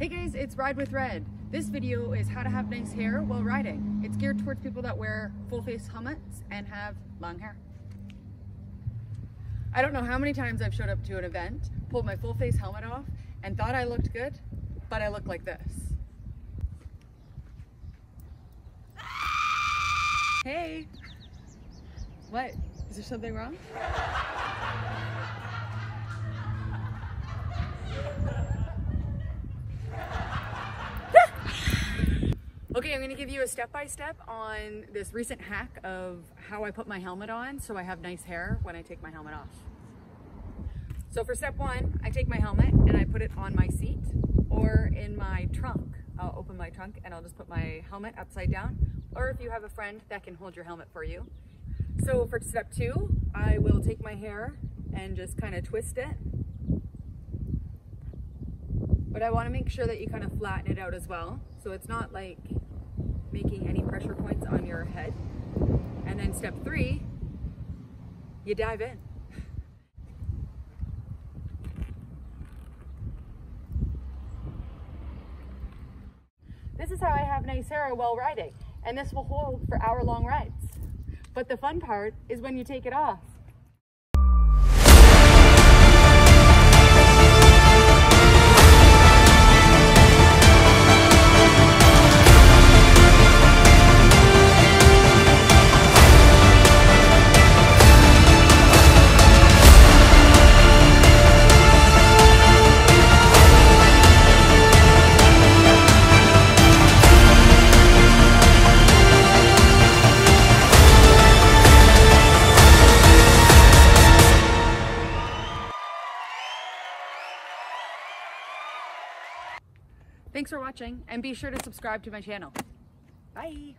Hey guys, it's Ride with Red. This video is how to have nice hair while riding. It's geared towards people that wear full face helmets and have long hair. I don't know how many times I've showed up to an event, pulled my full face helmet off, and thought I looked good, but I look like this. Hey! What? Is there something wrong? Okay, I'm gonna give you a step-by-step on this recent hack of how I put my helmet on so I have nice hair when I take my helmet off. So for step one, I take my helmet and I put it on my seat or in my trunk. I'll open my trunk and I'll just put my helmet upside down or if you have a friend that can hold your helmet for you. So for step two, I will take my hair and just kind of twist it. But I wanna make sure that you kind of flatten it out as well. So it's not like And then step three, you dive in. This is how I have nice hair while riding, and this will hold for hour long rides. But the fun part is when you take it off. Thanks for watching and be sure to subscribe to my channel. Bye!